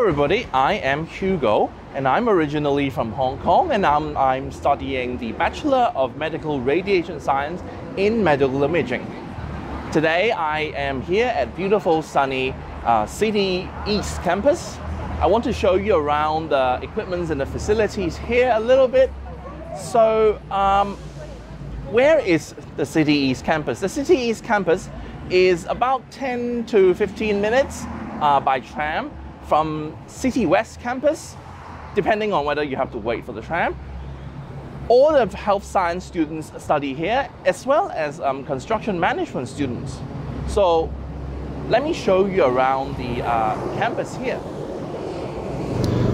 everybody, I am Hugo and I'm originally from Hong Kong and I'm, I'm studying the Bachelor of Medical Radiation Science in Medical Imaging. Today I am here at beautiful sunny uh, City East campus. I want to show you around the equipments and the facilities here a little bit. So um, where is the City East campus? The City East campus is about 10 to 15 minutes uh, by tram from City West campus, depending on whether you have to wait for the tram. All the health science students study here, as well as um, construction management students. So let me show you around the uh, campus here.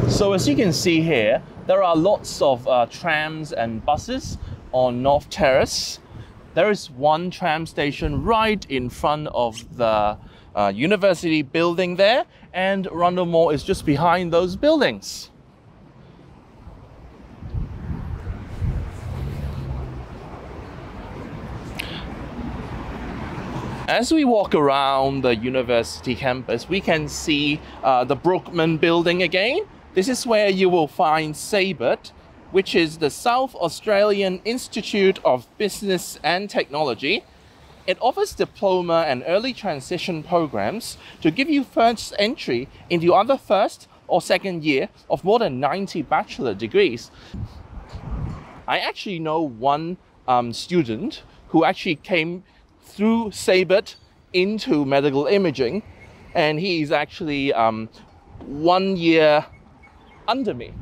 So as you can see here, there are lots of uh, trams and buses on North Terrace. There is one tram station right in front of the uh, university building there, and Rundle Mall is just behind those buildings. As we walk around the university campus, we can see uh, the Brookman building again. This is where you will find SAIBT, which is the South Australian Institute of Business and Technology. It offers diploma and early transition programs to give you first entry into either first or second year of more than 90 bachelor degrees. I actually know one um, student who actually came through SAIBT into medical imaging, and he is actually um, one year under me.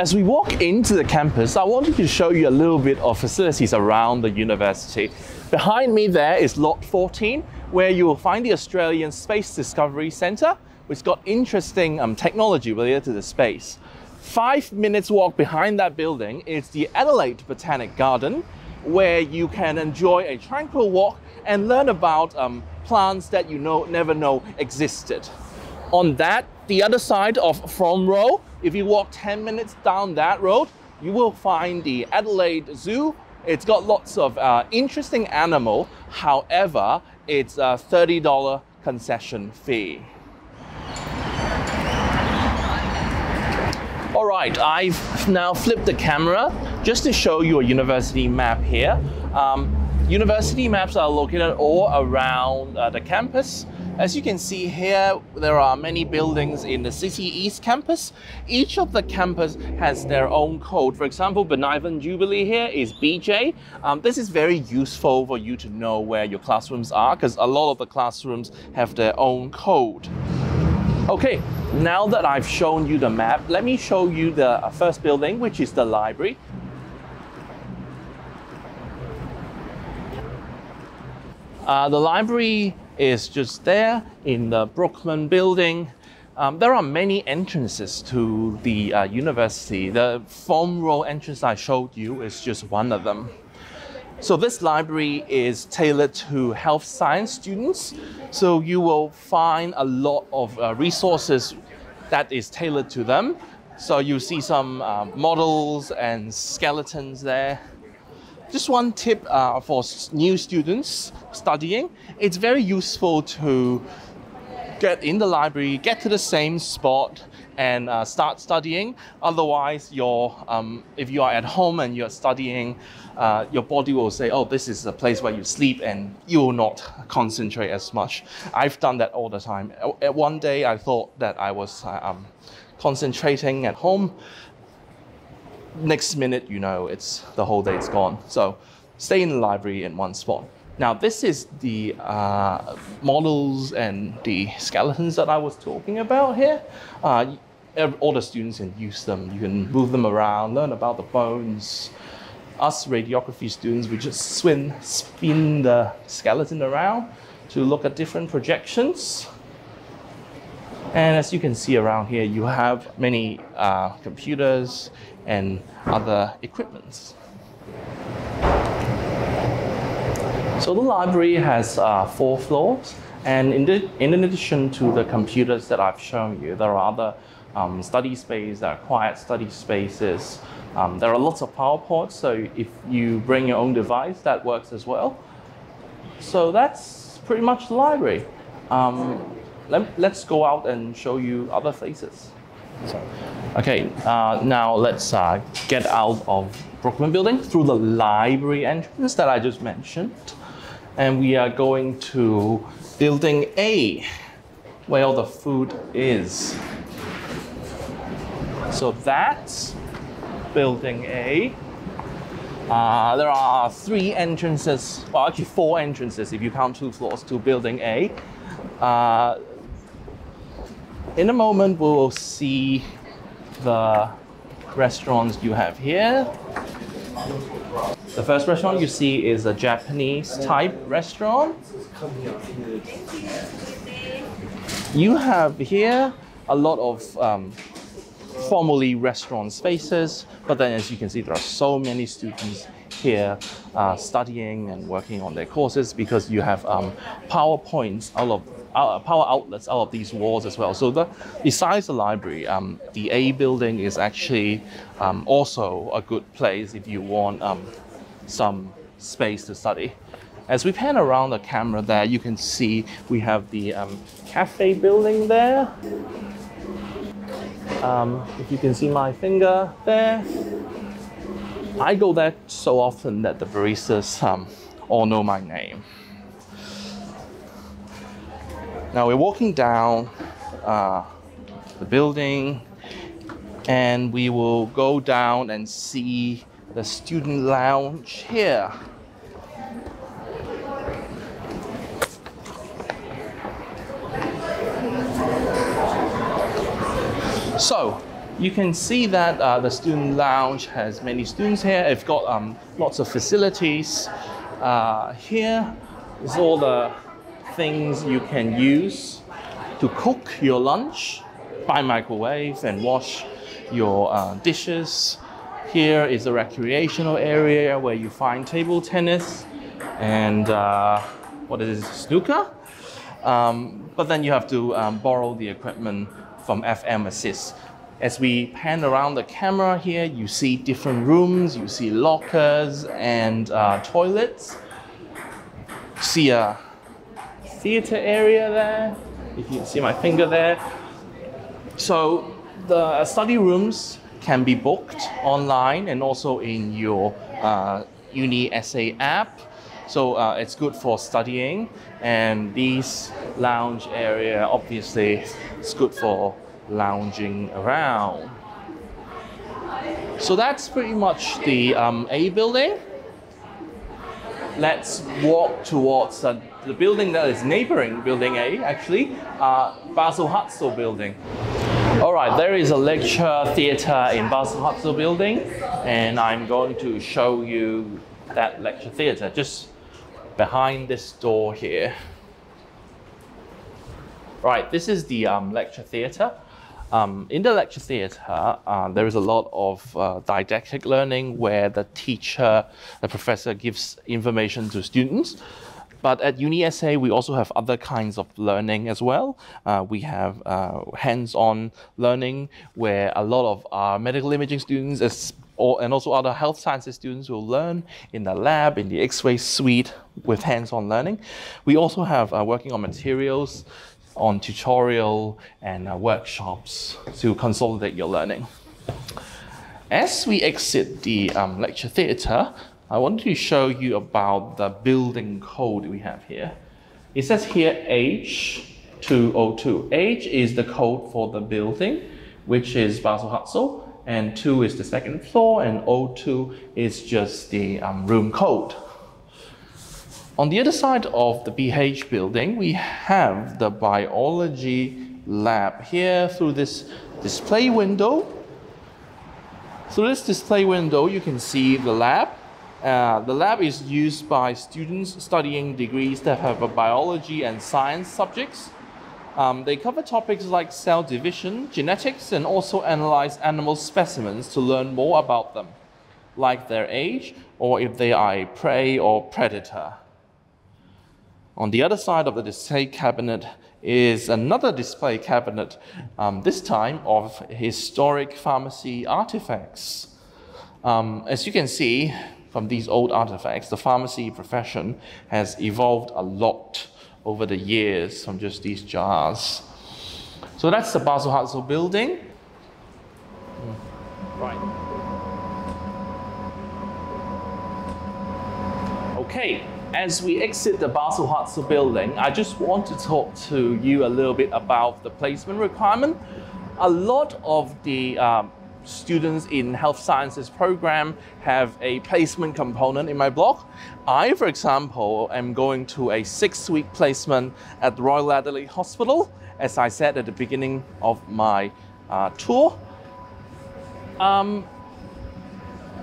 As we walk into the campus, I wanted to show you a little bit of facilities around the university. Behind me there is Lot 14, where you will find the Australian Space Discovery Centre, which got interesting um, technology related to the space. Five minutes walk behind that building is the Adelaide Botanic Garden, where you can enjoy a tranquil walk and learn about um, plants that you know never know existed. On that, the other side of Frome Road, if you walk 10 minutes down that road, you will find the Adelaide Zoo. It's got lots of uh, interesting animal. However, it's a $30 concession fee. All right, I've now flipped the camera just to show you a university map here. Um, university maps are located all around uh, the campus. As you can see here, there are many buildings in the City East campus. Each of the campus has their own code. For example, Bonython Jubilee here is BJ. Um, this is very useful for you to know where your classrooms are because a lot of the classrooms have their own code. Okay, now that I've shown you the map, let me show you the first building, which is the library. Uh, the library is just there in the Brookman building. Um, there are many entrances to the uh, university. The Frome Road entrance I showed you is just one of them. So this library is tailored to health science students. So you will find a lot of uh, resources that is tailored to them. So you see some uh, models and skeletons there. Just one tip uh, for new students studying, it's very useful to get in the library, get to the same spot, and uh, start studying. Otherwise, your um, if you are at home and you're studying, uh, your body will say, "Oh, this is a place where you sleep," and you will not concentrate as much. I've done that all the time. At one day, I thought that I was uh, um, concentrating at home, next minute, you know, it's the whole day. It's gone. So stay in the library in one spot. Now, this is the uh, models and the skeletons that I was talking about here. Uh, all the students can use them. You can move them around, learn about the bones. Us radiography students, we just spin, spin the skeleton around to look at different projections. And as you can see around here, you have many uh, computers and other equipments. So the library has uh, four floors, and in, the, in, addition to the computers that I've shown you, there are other um, study spaces, there are quiet study spaces. Um, there are lots of power PowerPoints, so if you bring your own device, that works as well. So that's pretty much the library. Um, let, let's go out and show you other places. So, okay, uh, now let's uh, get out of Brookman Building through the library entrance that I just mentioned. And we are going to Building A, where all the food is. So that's Building A. Uh, there are three entrances, well, actually four entrances if you count two floors to Building A. Uh, in a moment, we will see the restaurants you have here. The first restaurant you see is a Japanese type restaurant. You have here a lot of um, formally restaurant spaces, but then as you can see, there are so many students here uh, studying and working on their courses because you have um, PowerPoints out of power outlets out of these walls as well. So the, besides the library, um, the A building is actually um, also a good place if you want um, some space to study. As we pan around the camera there, you can see we have the um, cafe building there. Um, if you can see my finger there, I go there so often that the baristas all know my name. Now we're walking down uh, the building and we will go down and see the student lounge here. So you can see that uh, the student lounge has many students here. It's got um, lots of facilities. Uh, here is all the things you can use to cook your lunch by microwave and wash your uh, dishes. Here is a recreational area where you find table tennis and uh, what is it, snooker. Um, but then you have to um, borrow the equipment from FM Assist. As we pan around the camera here, you see different rooms, you see lockers and uh, toilets. See a theater area there. If you can see my finger there. So the study rooms can be booked online and also in your uh, Uni SA app. So uh, it's good for studying. And this lounge area, obviously, it's good for lounging around. So that's pretty much the um, A building. Let's walk towards uh, the building that is neighboring Building A, actually, uh, Basil Hetzel building. All right, there is a lecture theatre in Basil Hetzel building, and I'm going to show you that lecture theatre just behind this door here. Right, this is the um, lecture theatre. Um, in the lecture theatre, uh, there is a lot of uh, didactic learning where the teacher, the professor gives information to students. But at UniSA, we also have other kinds of learning as well. Uh, we have uh, hands-on learning where a lot of our medical imaging students is, or, and also other health sciences students will learn in the lab, in the X-ray suite with hands-on learning. We also have uh, working on materials, on tutorial and uh, workshops to consolidate your learning. As we exit the um, lecture theatre, I wanted to show you about the building code we have here. It says here H202. H is the code for the building, which is Basil Hetzel, and 2 is the second floor, and O2 is just the um, room code. On the other side of the BH building, we have the biology lab here through this display window. Through this display window, you can see the lab uh, the lab is used by students studying degrees that have a biology and science subjects. Um, they cover topics like cell division, genetics, and also analyze animal specimens to learn more about them, like their age or if they are a prey or predator. On the other side of the display cabinet is another display cabinet, um, this time of historic pharmacy artifacts. Um, as you can see, from these old artifacts, the pharmacy profession has evolved a lot over the years from just these jars. So that's the Basil Hetzel building. Right. Okay, as we exit the Basil Hetzel building, I just want to talk to you a little bit about the placement requirement. A lot of the um, students in health sciences program have a placement component in my blog. I, for example, am going to a six-week placement at the Royal Adelaide Hospital, as I said at the beginning of my uh, tour. Um,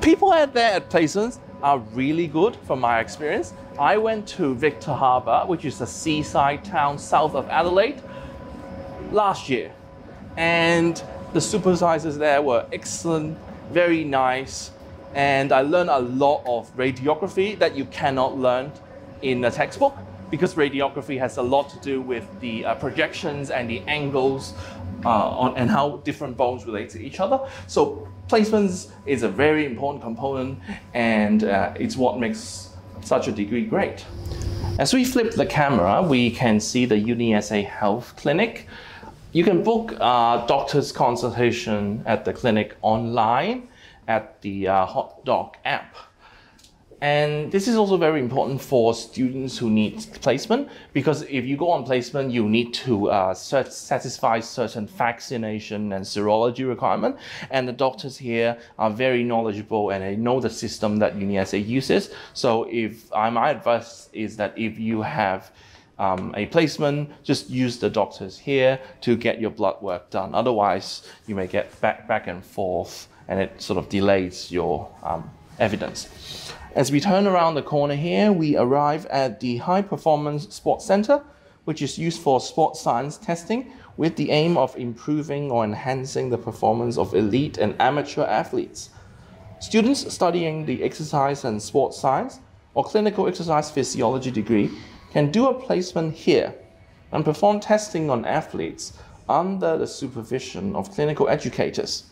people out there at placements are really good from my experience. I went to Victor Harbor, which is a seaside town south of Adelaide, last year. And the supervisors there were excellent, very nice, and I learned a lot of radiography that you cannot learn in a textbook because radiography has a lot to do with the uh, projections and the angles uh, on, and how different bones relate to each other. So placements is a very important component and uh, it's what makes such a degree great. As we flip the camera, we can see the UniSA Health Clinic. You can book a doctor's consultation at the clinic online at the uh, Hot app. And this is also very important for students who need placement because if you go on placement, you need to uh, satisfy certain vaccination and serology requirement. And the doctors here are very knowledgeable and they know the system that UniSA uses. So if uh, my advice is that if you have um, a placement, just use the doctors here to get your blood work done. Otherwise, you may get back, back and forth and it sort of delays your um, evidence. As we turn around the corner here, we arrive at the High Performance Sports Center, which is used for sports science testing with the aim of improving or enhancing the performance of elite and amateur athletes. Students studying the exercise and sports science or clinical exercise physiology degree can do a placement here and perform testing on athletes under the supervision of clinical educators.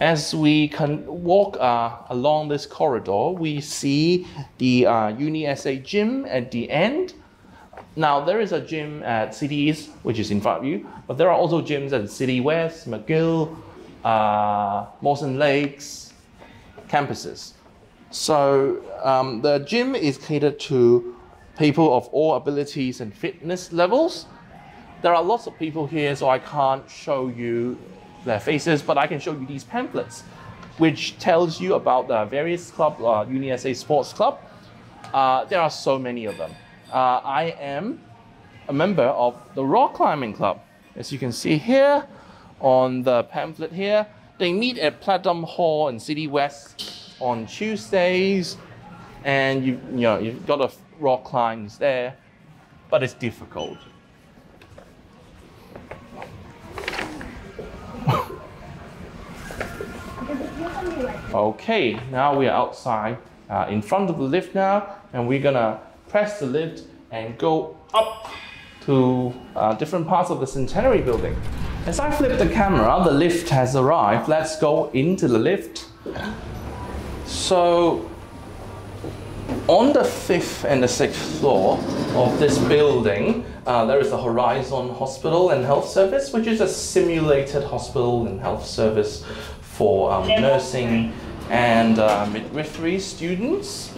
As we can walk uh, along this corridor, we see the uh, UniSA gym at the end. Now, there is a gym at City East, which is in front of you, but there are also gyms at City West, Magill, uh, Mawson Lakes campuses. So um, the gym is catered to people of all abilities and fitness levels. There are lots of people here, so I can't show you their faces, but I can show you these pamphlets, which tells you about the various club, uh, UniSA Sports Club. Uh, there are so many of them. Uh, I am a member of the Rock Climbing Club. As you can see here on the pamphlet here, they meet at Platinum Hall in City West on Tuesdays, and you, you know you've got a rock climbs there, but it's difficult. okay, now we are outside uh, in front of the lift now, and we're gonna press the lift and go up to uh, different parts of the Centenary building. As I flip the camera, the lift has arrived. Let's go into the lift. So on the fifth and the sixth floor of this building, uh, there is the Horizon Hospital and Health Service, which is a simulated hospital and health service for um, nursing and uh, midwifery students.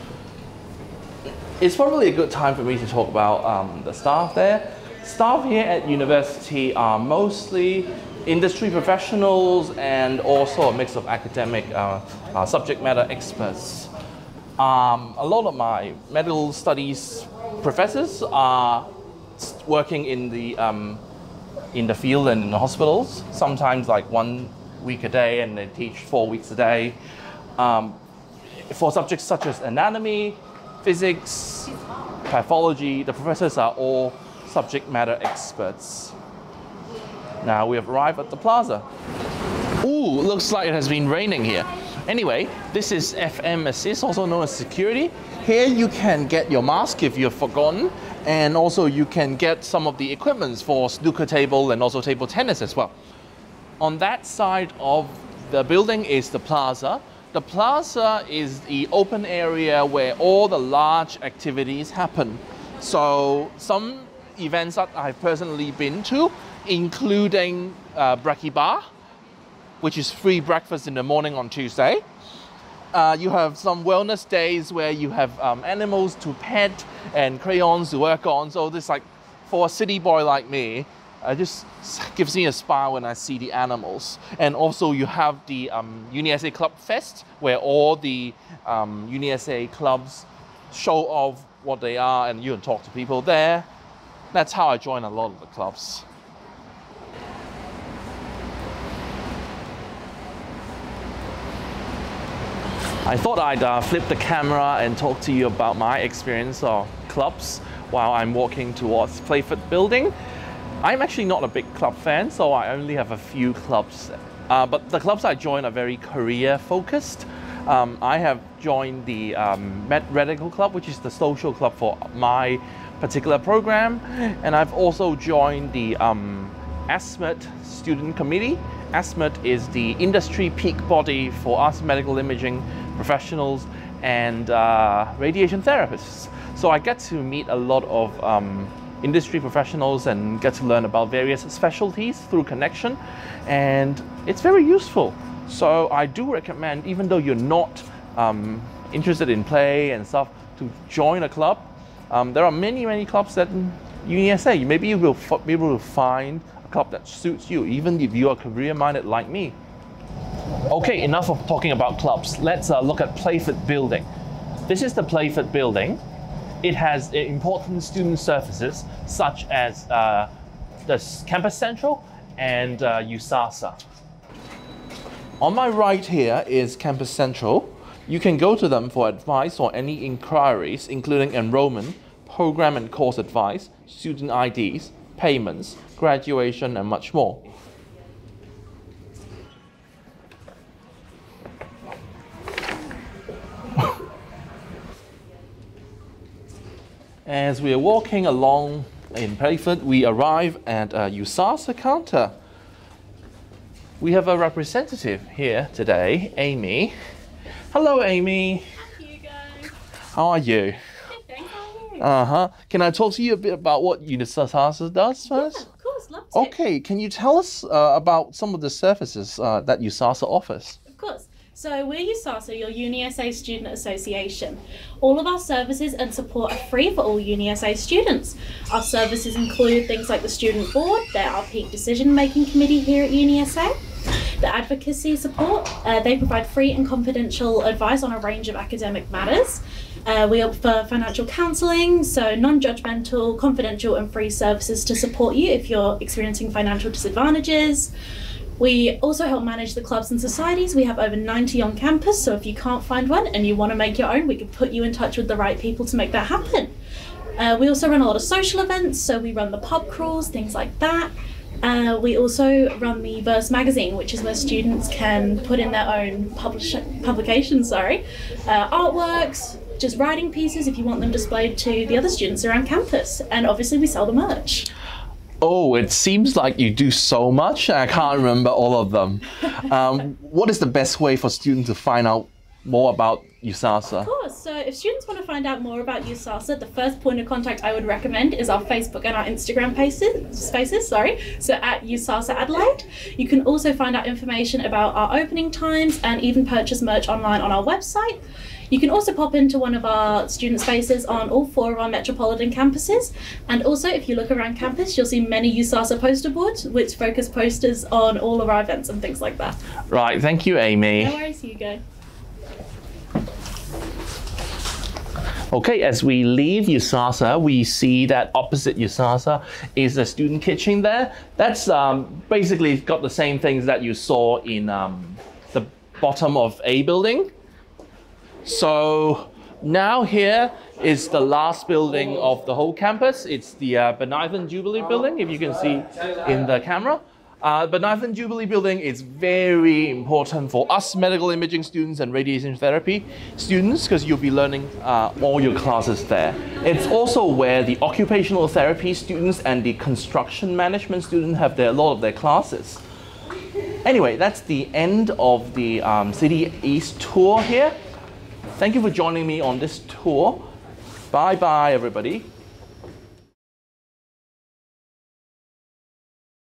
It's probably a good time for me to talk about um, the staff there. Staff here at university are mostly industry professionals and also a mix of academic uh, uh subject matter experts. Um, a lot of my medical studies professors are working in the um, in the field and in the hospitals. Sometimes like one week a day, and they teach four weeks a day. Um, for subjects such as anatomy, physics, pathology, the professors are all subject matter experts. Now we have arrived at the plaza. Ooh, looks like it has been raining here. Anyway, this is FM Assist, also known as security. Here you can get your mask if you've forgotten, and also you can get some of the equipments for snooker table and also table tennis as well. On that side of the building is the plaza. The plaza is the open area where all the large activities happen. So some events that I've personally been to, including uh, Bar, which is free breakfast in the morning on Tuesday. Uh, you have some wellness days where you have um, animals to pet and crayons to work on. So this like for a city boy like me, it just gives me a smile when I see the animals. And also you have the um, UniSA Club Fest where all the um, UniSA clubs show off what they are and you can talk to people there. That's how I join a lot of the clubs. I thought I'd uh, flip the camera and talk to you about my experience of clubs while I'm walking towards Playford Building. I'm actually not a big club fan, so I only have a few clubs. Uh, but the clubs I join are very career focused. Um, I have joined the um, Med Radical Club, which is the social club for my particular program, and I've also joined the um, ASMIRT Student Committee. ASMIRT is the industry peak body for us medical imaging professionals and uh, radiation therapists. So I get to meet a lot of um, industry professionals and get to learn about various specialties through connection and it's very useful. So I do recommend, even though you're not um, interested in play and stuff, to join a club. Um, there are many, many clubs that UniSA, maybe you will be able to find a club that suits you, even if you are career-minded like me. Okay, enough of talking about clubs. Let's uh, look at Playford Building. This is the Playford Building. It has important student services such as uh, the Campus Central and uh, USASA. On my right here is Campus Central. You can go to them for advice or any inquiries, including enrollment, program and course advice, student IDs, payments, graduation, and much more. As we are walking along in Playford, we arrive at a USASA counter. We have a representative here today, Amy. Hello, Amy. guys. Are you? Good. How are you? Uh huh. Can I talk to you a bit about what USASA does first? Yeah, of course, love to. Okay, can you tell us uh, about some of the services uh, that USASA offers? So we're USASA, your UniSA Student Association. All of our services and support are free for all UniSA students. Our services include things like the Student Board, they're our peak decision making committee here at UniSA. The advocacy support, uh, they provide free and confidential advice on a range of academic matters. Uh, we offer financial counselling, so non judgmental, confidential, and free services to support you if you're experiencing financial disadvantages. We also help manage the clubs and societies. We have over 90 on campus, so if you can't find one and you want to make your own, we can put you in touch with the right people to make that happen. Uh, we also run a lot of social events, so we run the pub crawls, things like that. Uh, we also run the Verse magazine, which is where students can put in their own publish- publications, sorry, uh, artworks, just writing pieces if you want them displayed to the other students around campus. And obviously, we sell the merch. Oh, it seems like you do so much. I can't remember all of them. Um, what is the best way for students to find out more about USASA? Of course. So, if students want to find out more about USASA, the first point of contact I would recommend is our Facebook and our Instagram pages, spaces. Sorry. So, at USASA Adelaide. You can also find out information about our opening times and even purchase merch online on our website. You can also pop into one of our student spaces on all four of our metropolitan campuses. And also, if you look around campus, you'll see many USASA poster boards, which focus posters on all of our events and things like that. Right, thank you, Amy. No worries, Hugo. Okay, as we leave USASA, we see that opposite USASA is the student kitchen there. That's um, basically got the same things that you saw in um, the bottom of A building. So now here is the last building of the whole campus. It's the uh, Jubilee building, if you can see in the camera. Uh, Jubilee building is very important for us medical imaging students and radiation therapy students because you'll be learning uh, all your classes there. It's also where the occupational therapy students and the construction management students have their, a lot of their classes. Anyway, that's the end of the um, City East tour here. Thank you for joining me on this tour. Bye bye, everybody.